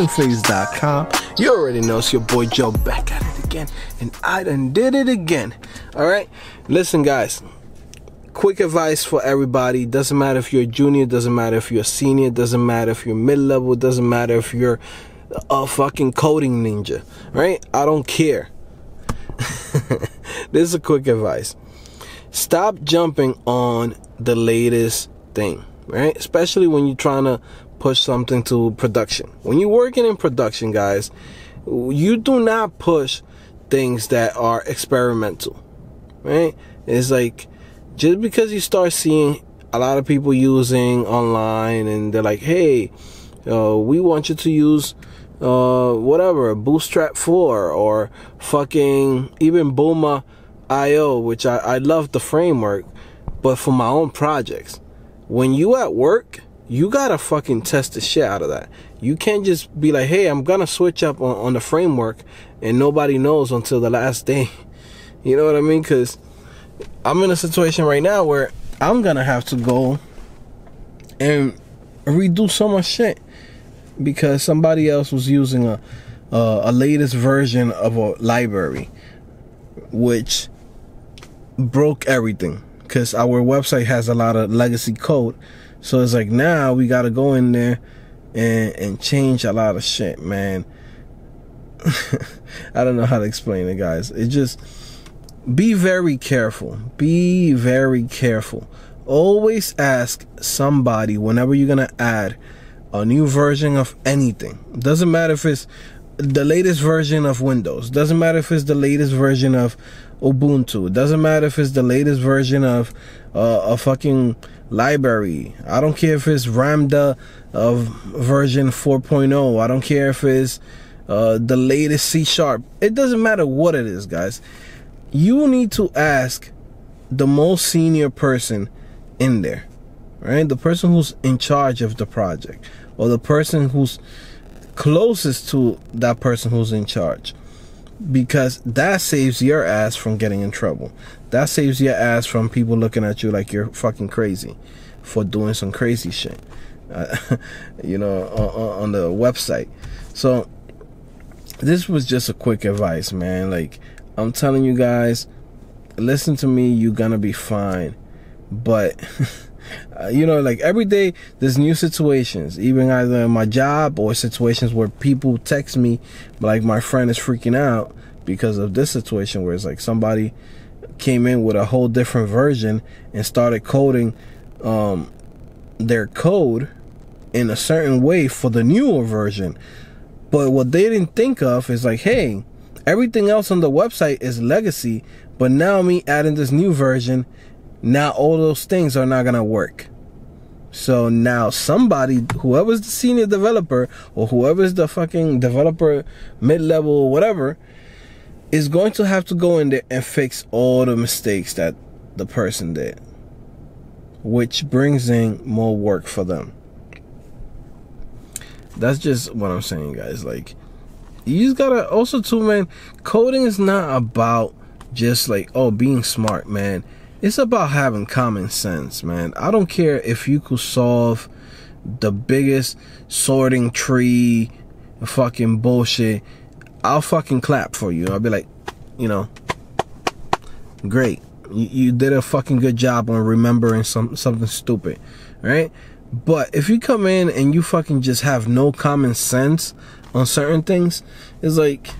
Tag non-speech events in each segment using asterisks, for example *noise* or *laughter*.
Codingphase.com. You already know it's your boy Joe back at it again, and I done did it again. All right, listen, guys. Quick advice for everybody. Doesn't matter if you're a junior, doesn't matter if you're a senior, doesn't matter if you're mid level, doesn't matter if you're a fucking coding ninja, right? I don't care. *laughs* this is a quick advice. Stop jumping on the latest thing, right? Especially when you're trying to push something to production. When you're working in production, guys, you do not push things that are experimental, right? It's like just because you start seeing a lot of people using online and they're like, hey, uh, we want you to use uh, whatever, Bootstrap 4 or fucking even Bulma IO, which I, I love the framework, but for my own projects. When you at work, you gotta fucking test the shit out of that. You can't just be like, hey, I'm gonna switch up on, on the framework and nobody knows until the last day. *laughs* You know what I mean? Because I'm in a situation right now where I'm gonna have to go and redo so much shit because somebody else was using a uh, a latest version of a library, which broke everything because our website has a lot of legacy code. So it's like now we got to go in there and and change a lot of shit, man. *laughs* I don't know how to explain it, guys. It just be very careful. Be very careful. Always ask somebody whenever you're gonna add a new version of anything. Doesn't matter if it's the latest version of Windows. Doesn't matter if it's the latest version of Ubuntu. Doesn't matter if it's the latest version of uh, a fucking library. I don't care if it's Ramda of version 4.0. I don't care if it's uh, the latest C sharp. It doesn't matter what it is, guys. You need to ask the most senior person in there, right? The person who's in charge of the project or the person who's closest to that person who's in charge because that saves your ass from getting in trouble. That saves your ass from people looking at you like you're fucking crazy for doing some crazy shit, uh, *laughs* you know, on, on, the website. So this was just a quick advice, man. Like I'm telling you guys, listen to me. You're gonna be fine, but. *laughs* Uh, you know, like every day there's new situations, even either in my job or situations where people text me, like my friend is freaking out because of this situation where it's like somebody came in with a whole different version and started coding um, their code in a certain way for the newer version. But what they didn't think of is like, hey, everything else on the website is legacy, but now me adding this new version now all those things are not gonna work. So now somebody, whoever's the senior developer or whoever's the fucking developer mid-level whatever, is going to have to go in there and fix all the mistakes that the person did. Which brings in more work for them. That's just what I'm saying, guys. Like, you just gotta also too, man. Coding is not about just like oh being smart, man it's about having common sense, man. I don't care if you could solve the biggest sorting tree fucking bullshit. I'll fucking clap for you. I'll be like, you know, great. You, you did a fucking good job on remembering some something stupid, right? But if you come in and you fucking just have no common sense on certain things, it's like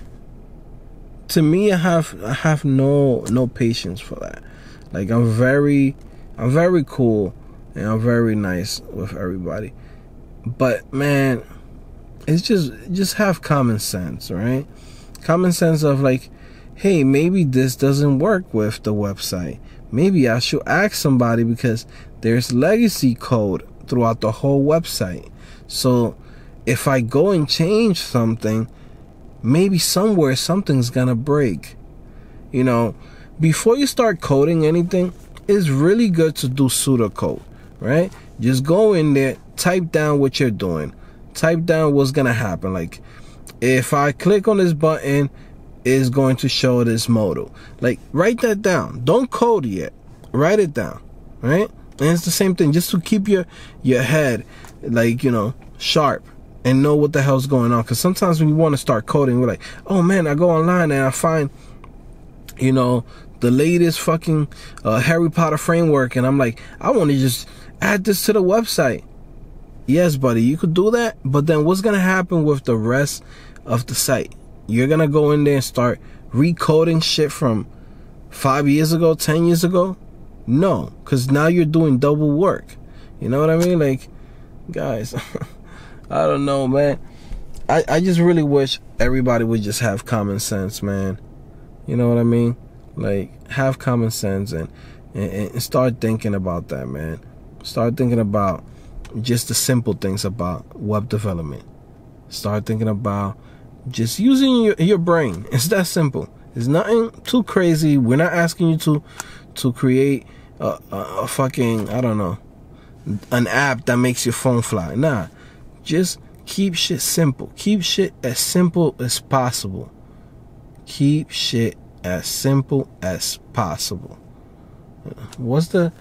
to me I have I have no no patience for that. Like I'm very I'm very cool and I'm very nice with everybody. But man, it's just just have common sense, right? Common sense of like, hey, maybe this doesn't work with the website. Maybe I should ask somebody because there's legacy code throughout the whole website. So if I go and change something, maybe somewhere something's gonna break. You know, before you start coding anything, it's really good to do pseudocode, right? Just go in there, type down what you're doing, type down what's gonna happen. Like, if I click on this button, is going to show this modal. Like, write that down. Don't code yet. Write it down, right? And it's the same thing, just to keep your your head, like you know, sharp. and know what the hell's going on. Because sometimes when we want to start coding, we're like, oh man, I go online and I find, you know, the latest fucking uh, Harry Potter framework, and I'm like, I want to just add this to the website. Yes, buddy, you could do that, but then what's gonna happen with the rest of the site? You're gonna go in there and start recoding shit from five years ago, ten years ago? No, because now you're doing double work. You know what I mean? Like, guys. *laughs* I don't know, man. I, I just really wish everybody would just have common sense, man. You know what I mean? Like, have common sense and, and, and start thinking about that, man. Start thinking about just the simple things about web development. Start thinking about just using your, your brain. *laughs* It's that simple. It's nothing too crazy. We're not asking you to to create a, a, a fucking I don't know an app that makes your phone fly. Nah, just keep shit simple. Keep shit as simple as possible. Keep shit as simple as possible. What's the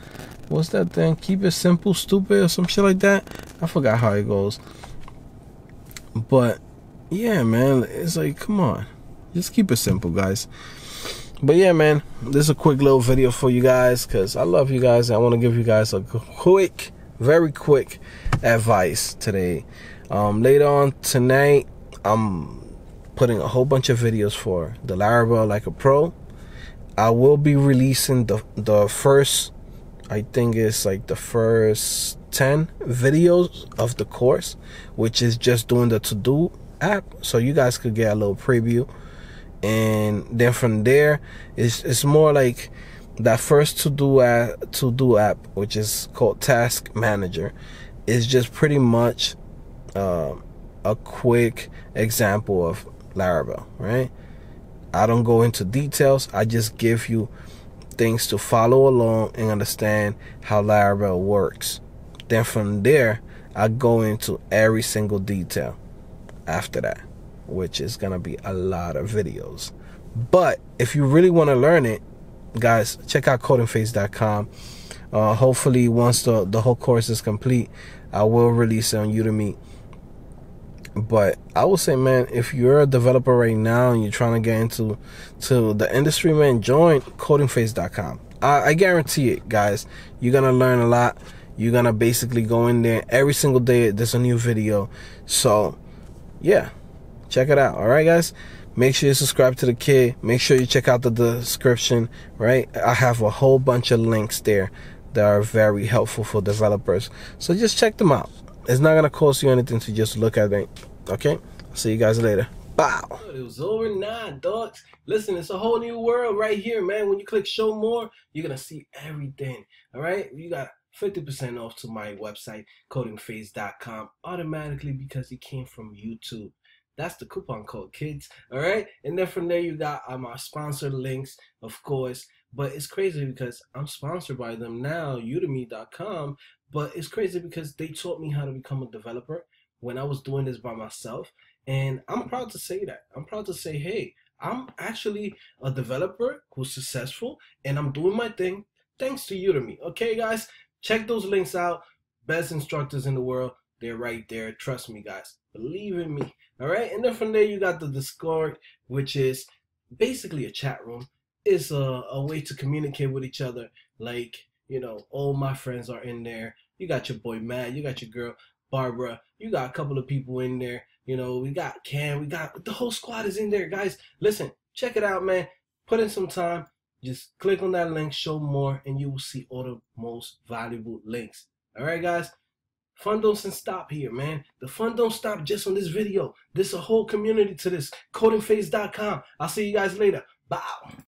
what's that thing? Keep it simple, stupid, or some shit like that. I forgot how it goes. But yeah, man, it's like come on. Just keep it simple, guys. But yeah, man, this is a quick little video for you guys because I love you guys. I want to give you guys a quick, very quick advice today. Um, later on tonight, I'm putting a whole bunch of videos for the Laravel like a pro. I will be releasing the the first, I think it's like the first ten videos of the course, which is just doing the to do app, so you guys could get a little preview. And then from there, it's it's more like that first to do app, to do app, which is called Task Manager is just pretty much uh, a quick example of Laravel, right? I don't go into details. I just give you things to follow along and understand how Laravel works. Then from there, I go into every single detail after that, which is going to be a lot of videos. But if you really want to learn it, guys, check out codingphase.com. Uh, hopefully, once the, the whole course is complete, I will release it on Udemy. But I would say, man, if you're a developer right now and you're trying to get into to the industry, man, join codingphase.com. I, I guarantee it, guys. You're gonna learn a lot. You're gonna basically go in there every single day. There's a new video. So, yeah, check it out. All right, guys. Make sure you subscribe to the kid. Make sure you check out the description. Right, I have a whole bunch of links there that are very helpful for developers. So just check them out. It's not gonna cost you anything to just look at it. Okay? I'll See you guys later. Bow. It was over nine, dogs. Listen, it's a whole new world right here, man. When you click show more, you're gonna see everything. All right? You got 50% off to my website, codingphase.com, automatically because it came from YouTube. That's the coupon code, kids. All right. And then from there, you got uh, my sponsor links, of course. But it's crazy because I'm sponsored by them now, udemy.com. But it's crazy because they taught me how to become a developer when I was doing this by myself. And I'm proud to say that. I'm proud to say, hey, I'm actually a developer who's successful and I'm doing my thing thanks to Udemy. Okay, guys, check those links out. Best instructors in the world. They're right there. Trust me, guys. Believe in me. All right. And then from there, you got the Discord, which is basically a chat room. It's a, a way to communicate with each other. Like, you know, all my friends are in there. You got your boy Matt. You got your girl Barbara. You got a couple of people in there. You know, we got Cam. We got the whole squad is in there, guys. Listen, check it out, man. Put in some time. Just click on that link, show more, and you will see all the most valuable links. All right, guys. Fun don't stop here, man. The fun don't stop just on this video. There's a whole community to this. Codingphase.com. I'll see you guys later. Bye.